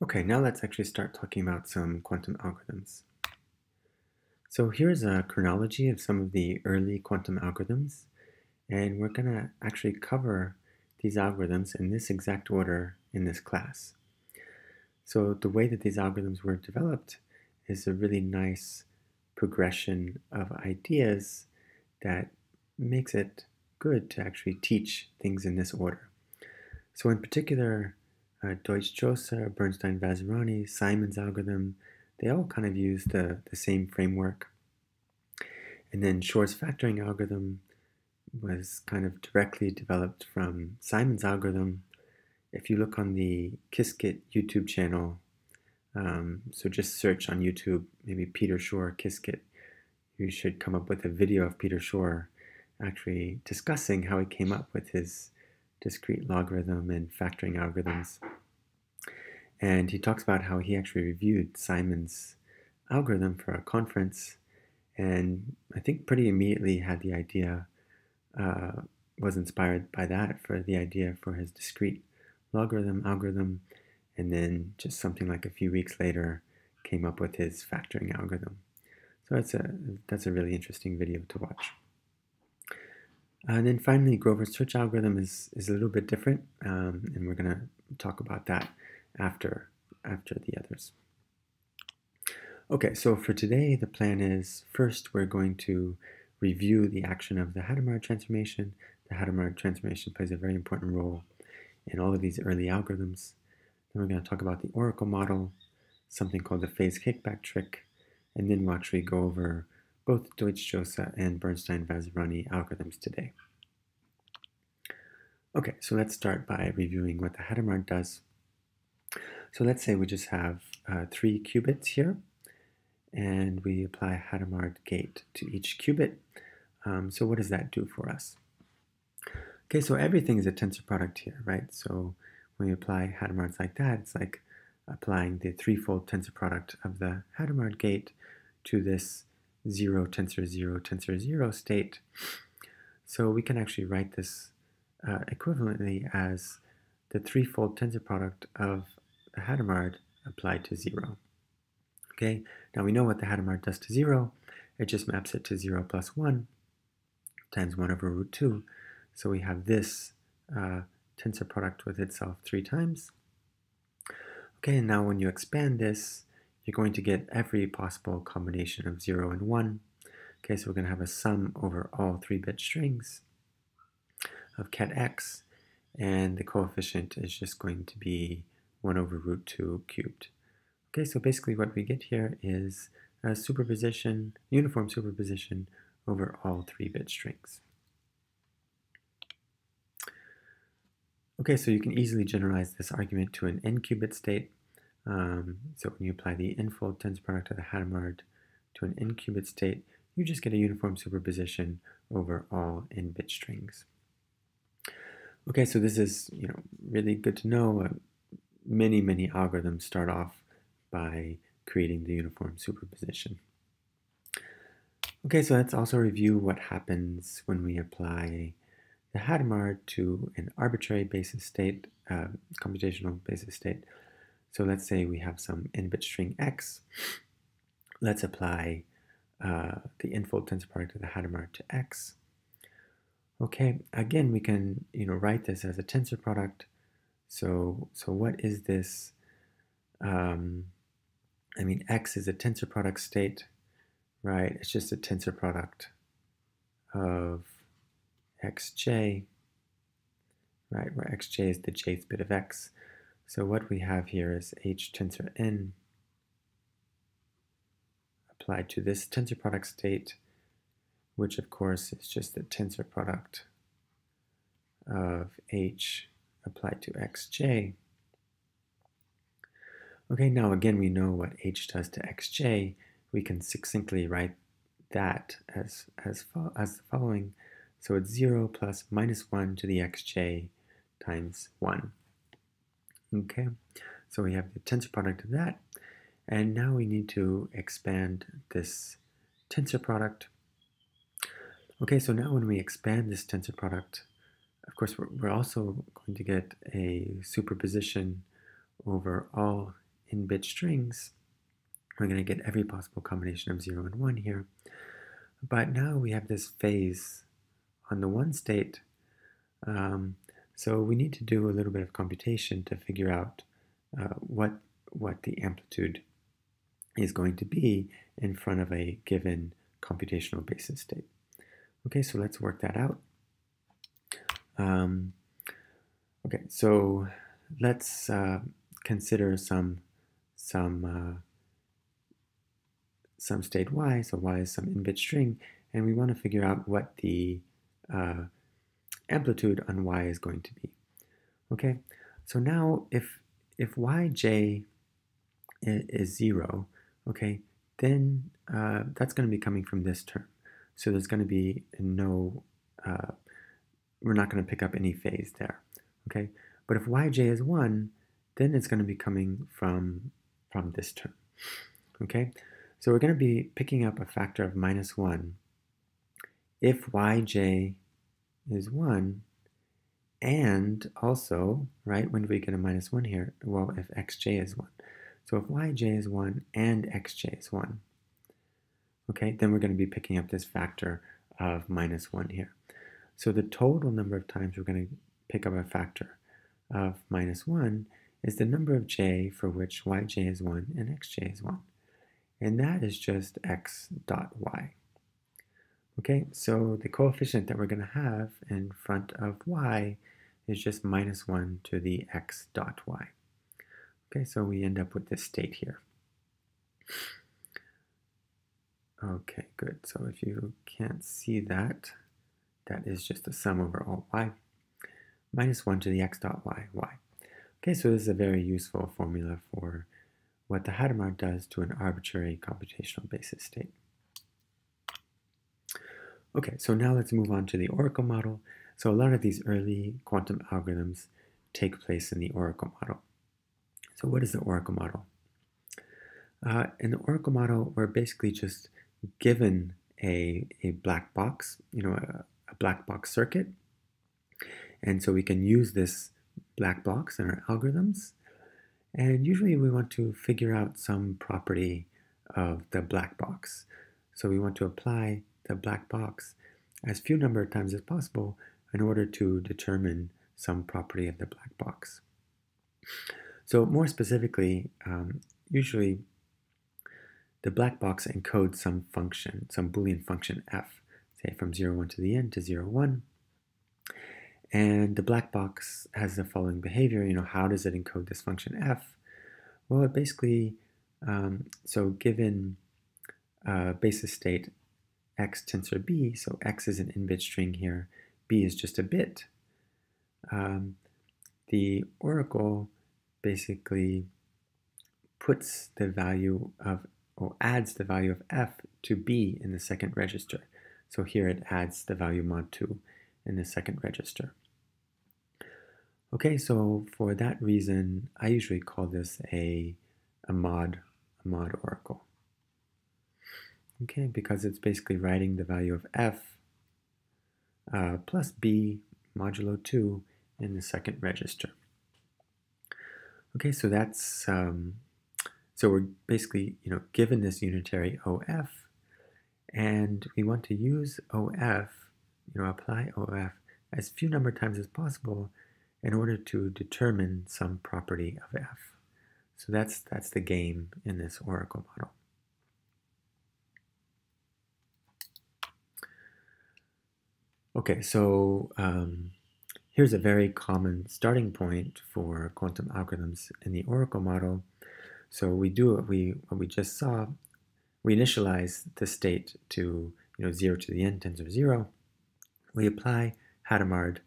Okay, now let's actually start talking about some quantum algorithms. So here's a chronology of some of the early quantum algorithms, and we're going to actually cover these algorithms in this exact order in this class. So the way that these algorithms were developed is a really nice progression of ideas that makes it good to actually teach things in this order. So in particular, uh, Deutsch-Jozsa, Bernstein-Vazirani, Simon's algorithm, they all kind of use the, the same framework. And then Shor's factoring algorithm was kind of directly developed from Simon's algorithm. If you look on the Qiskit YouTube channel, um, so just search on YouTube, maybe Peter Shor Qiskit, you should come up with a video of Peter Shor actually discussing how he came up with his discrete logarithm and factoring algorithms. And he talks about how he actually reviewed Simon's algorithm for a conference and I think pretty immediately had the idea, uh, was inspired by that for the idea for his discrete logarithm algorithm, and then just something like a few weeks later came up with his factoring algorithm. So that's a that's a really interesting video to watch. And then finally, Grover's search algorithm is, is a little bit different, um, and we're going to talk about that after, after the others. Okay, so for today, the plan is first we're going to review the action of the Hadamard transformation. The Hadamard transformation plays a very important role in all of these early algorithms. Then we're going to talk about the oracle model, something called the phase kickback trick, and then we'll actually go over both Deutsch-Jozsa and Bernstein-Vazirani algorithms today. Okay, so let's start by reviewing what the Hadamard does. So let's say we just have uh, three qubits here, and we apply Hadamard gate to each qubit. Um, so what does that do for us? Okay, so everything is a tensor product here, right? So when we apply Hadamards like that, it's like applying the threefold tensor product of the Hadamard gate to this 0 tensor 0 tensor 0 state. So we can actually write this uh, equivalently as the threefold tensor product of the Hadamard applied to 0. Okay, now we know what the Hadamard does to 0. It just maps it to 0 plus 1 times 1 over root 2. So we have this uh, tensor product with itself three times. Okay, and now when you expand this, you're going to get every possible combination of 0 and 1. Okay, so we're going to have a sum over all 3-bit strings of ket x, and the coefficient is just going to be 1 over root 2 cubed. Okay, so basically what we get here is a superposition, uniform superposition over all 3-bit strings. Okay, so you can easily generalize this argument to an n-qubit state. Um, so when you apply the n-fold tensor product of the Hadamard to an n-qubit state, you just get a uniform superposition over all n-bit strings. Okay, so this is you know really good to know. Uh, many many algorithms start off by creating the uniform superposition. Okay, so let's also review what happens when we apply the Hadamard to an arbitrary basis state, uh, computational basis state. So let's say we have some n-bit string x. Let's apply uh, the n-fold tensor product of the Hadamard to x. Okay, again, we can you know write this as a tensor product. So so what is this? Um, I mean, x is a tensor product state, right? It's just a tensor product of xj, right? Where xj is the jth bit of x. So what we have here is H tensor n applied to this tensor product state, which of course is just the tensor product of H applied to Xj. Okay, now again we know what H does to Xj. We can succinctly write that as, as, as the following. So it's 0 plus minus 1 to the xj times 1. Okay, so we have the tensor product of that. And now we need to expand this tensor product. Okay, so now when we expand this tensor product, of course, we're, also going to get a superposition over all n bit strings, we're going to get every possible combination of 0 and 1 here. But now we have this phase on the one state. Um, so we need to do a little bit of computation to figure out uh, what, what the amplitude is going to be in front of a given computational basis state. Okay, so let's work that out. Um, okay, so let's uh, consider some some uh, some state y, so y is some n-bit string, and we want to figure out what the uh, amplitude on y is going to be. Okay, so now if if yj is zero, okay, then uh, that's going to be coming from this term. So there's going to be no, uh, we're not going to pick up any phase there, okay? But if yj is 1, then it's going to be coming from, from this term, okay? So we're going to be picking up a factor of minus 1 if yj is 1, and also, right, when do we get a minus 1 here? Well, if xj is 1. So if yj is 1 and xj is 1, okay, then we're going to be picking up this factor of minus 1 here. So the total number of times we're going to pick up a factor of minus 1 is the number of j for which yj is 1 and xj is 1. And that is just x dot y. Okay, so the coefficient that we're going to have in front of y is just minus 1 to the x dot y. Okay, so we end up with this state here. Okay, good. So if you can't see that, that is just the sum over all y minus 1 to the x dot y, y. Okay, so this is a very useful formula for what the Hadamard does to an arbitrary computational basis state. Okay, so now let's move on to the oracle model. So a lot of these early quantum algorithms take place in the oracle model. So what is the Oracle model? Uh, in the Oracle model, we're basically just given a, a black box, you know, a, a black box circuit. And so we can use this black box in our algorithms. And usually we want to figure out some property of the black box. So we want to apply the black box as few number of times as possible in order to determine some property of the black box. So more specifically, um, usually the black box encodes some function, some Boolean function f, say from 0, 1 to the end to 0, 1. And the black box has the following behavior. You know, how does it encode this function f? Well, it basically, um, so given uh, basis state x tensor b, so x is an n-bit string here, b is just a bit, um, the oracle basically puts the value of, or adds the value of f to b in the second register. So here it adds the value mod 2 in the second register. Okay, so for that reason, I usually call this a, a mod, a mod oracle. Okay, because it's basically writing the value of f uh, plus b modulo 2 in the second register. Okay, so that's, um, so we're basically, you know, given this unitary OF, and we want to use OF, you know, apply OF as few number of times as possible in order to determine some property of F. So that's, that's the game in this oracle model. Okay, so um, Here's a very common starting point for quantum algorithms in the Oracle model. So we do what we, what we just saw. We initialize the state to you know, 0 to the n tensor 0. We apply Hadamard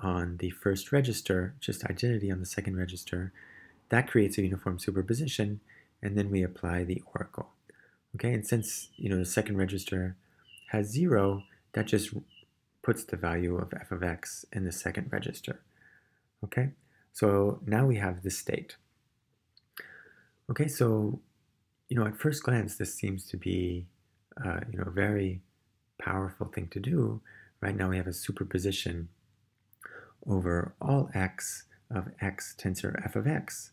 on the first register, just identity on the second register. That creates a uniform superposition, and then we apply the oracle. Okay, and since you know the second register has zero, that just puts the value of f of x in the second register. Okay, so now we have this state. Okay, so you know at first glance this seems to be uh, you know a very powerful thing to do. Right now we have a superposition over all x of x tensor f of x.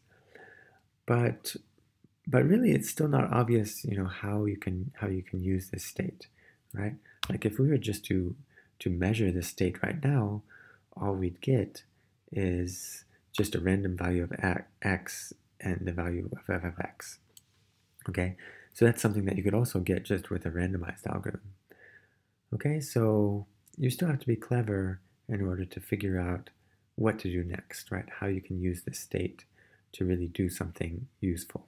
But but really it's still not obvious, you know, how you can how you can use this state, right? Like if we were just to to measure the state right now, all we'd get is just a random value of x and the value of f of x. Okay, so that's something that you could also get just with a randomized algorithm. Okay, so you still have to be clever in order to figure out what to do next, right? How you can use this state to really do something useful.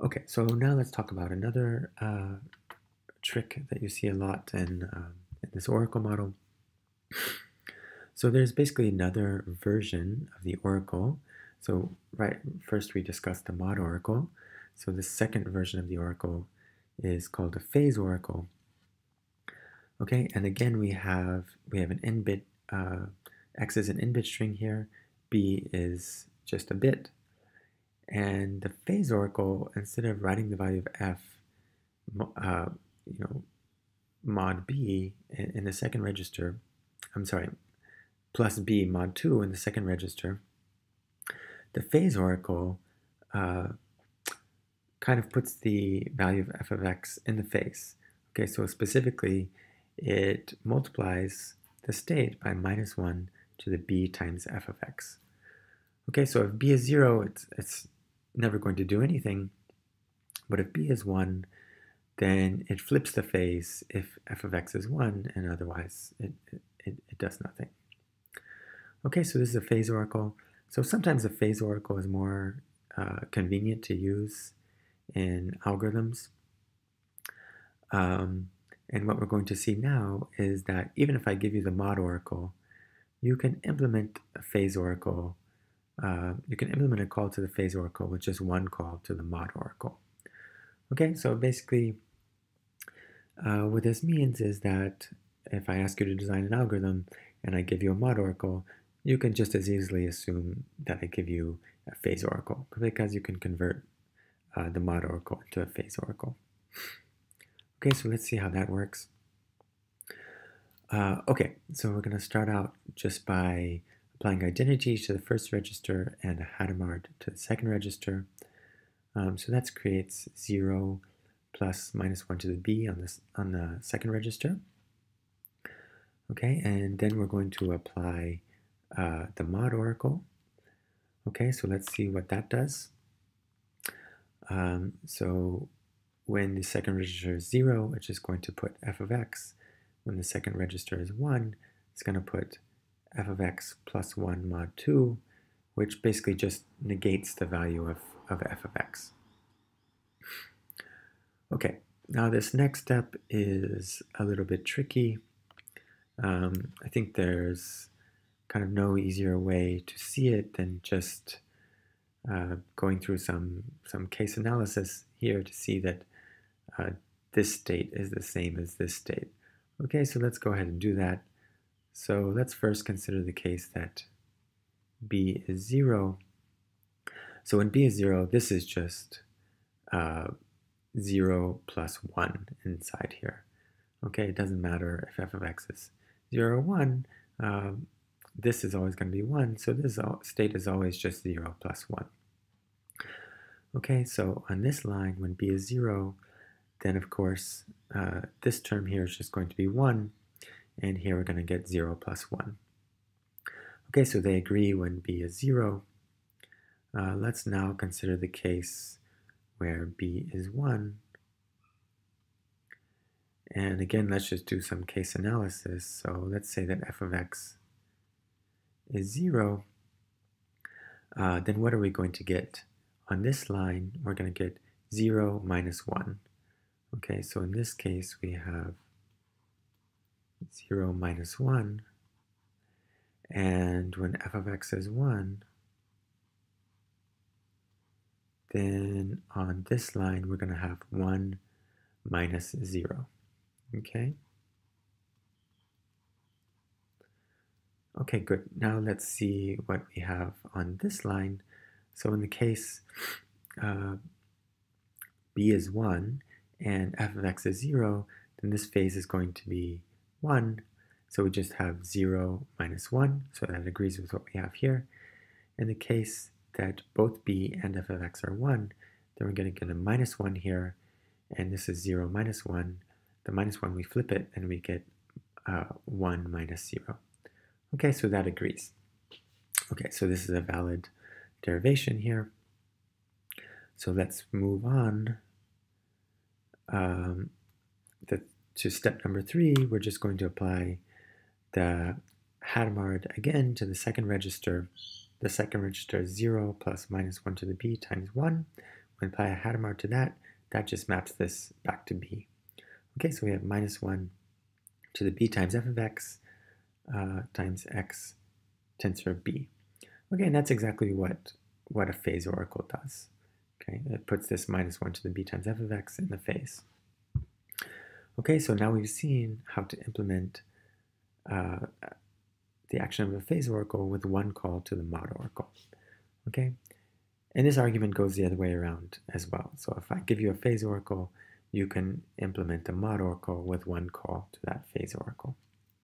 Okay, so now let's talk about another uh, trick that you see a lot in, um, in this oracle model. So there's basically another version of the oracle. So right, first we discussed the mod oracle. So the second version of the oracle is called a phase oracle. Okay, and again we have we have an n bit uh, x is an n bit string here, b is just a bit, and the phase oracle, instead of writing the value of f, uh, you know, mod b in, the second register, I'm sorry, plus b mod 2 in the second register, the phase oracle uh, kind of puts the value of f of x in the phase. Okay, so specifically, it multiplies the state by minus 1 to the b times f of x. Okay, so if b is 0, it's, it's never going to do anything. But if b is 1, then it flips the phase if f of x is 1, and otherwise it, it, it does nothing. Okay, so this is a phase oracle. So sometimes a phase oracle is more uh, convenient to use in algorithms. Um, and what we're going to see now is that even if I give you the mod oracle, you can implement a phase oracle uh, you can implement a call to the phase oracle with just one call to the mod oracle. Okay, so basically uh, what this means is that if I ask you to design an algorithm and I give you a mod oracle, you can just as easily assume that I give you a phase oracle because you can convert uh, the mod oracle into a phase oracle. Okay, so let's see how that works. Uh, okay, so we're going to start out just by applying identity to the first register and a Hadamard to the second register. Um, so that creates 0 plus minus 1 to the b on, this, on the second register. Okay, and then we're going to apply uh, the mod oracle. Okay, so let's see what that does. Um, so when the second register is 0, it's just going to put f of x. When the second register is 1, it's going to put f of x plus 1 mod 2, which basically just negates the value of, of f of x. Okay, now this next step is a little bit tricky. Um, I think there's kind of no easier way to see it than just uh, going through some, some case analysis here to see that uh, this state is the same as this state. Okay, so let's go ahead and do that. So let's first consider the case that b is 0. So when b is 0, this is just uh, 0 plus 1 inside here. Okay, it doesn't matter if f of x is 0 or 1. Um, this is always going to be 1, so this state is always just 0 plus 1. Okay, so on this line, when b is 0, then of course uh, this term here is just going to be 1, and here we're going to get 0 plus 1. Okay, so they agree when b is 0. Uh, let's now consider the case where b is 1. And again, let's just do some case analysis. So let's say that f of x is 0. Uh, then what are we going to get? On this line, we're going to get 0 minus 1. Okay, so in this case, we have 0 minus 1. And when f of x is 1, then on this line we're going to have 1 minus 0. Okay? Okay, good. Now let's see what we have on this line. So in the case uh, b is 1 and f of x is 0, then this phase is going to be 1. So we just have 0 minus 1, so that agrees with what we have here. In the case that both b and f of x are 1, then we're going to get a minus 1 here, and this is 0 minus 1. The minus 1, we flip it, and we get uh, 1 minus 0. Okay, so that agrees. Okay, so this is a valid derivation here. So let's move on um, the, to step number three. We're just going to apply the Hadamard again to the second register. The second register is 0 plus minus 1 to the b times 1. When apply a Hadamard to that, that just maps this back to b. Okay, so we have minus 1 to the b times f of x uh, times x tensor b. Okay, and that's exactly what, what a phase oracle does. Okay, it puts this minus 1 to the b times f of x in the phase. Okay, so now we've seen how to implement uh, the action of a phase oracle with one call to the mod oracle. Okay, and this argument goes the other way around as well. So if I give you a phase oracle, you can implement a mod oracle with one call to that phase oracle.